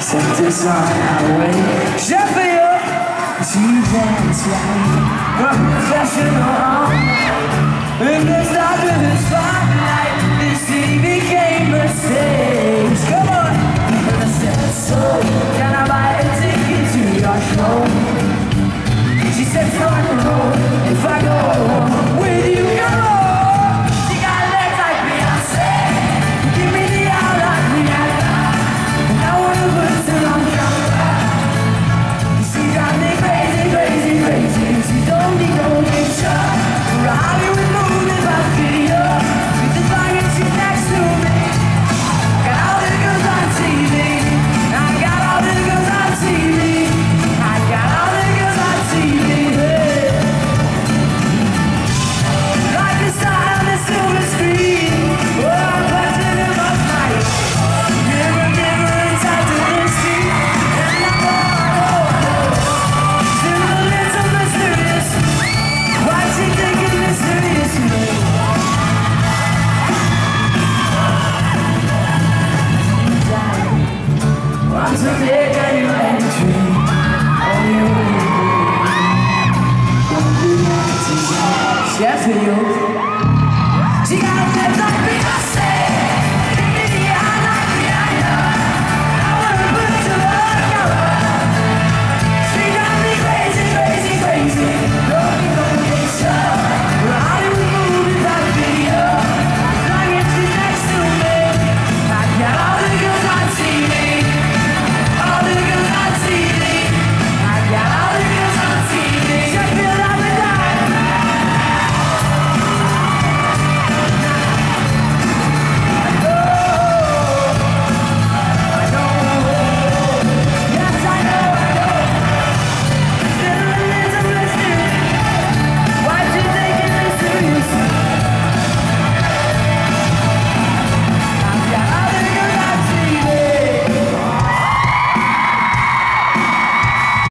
Sent us on our way Sheffield, she danced like a professional And this night with the spotlight. The city Sheffield. She got a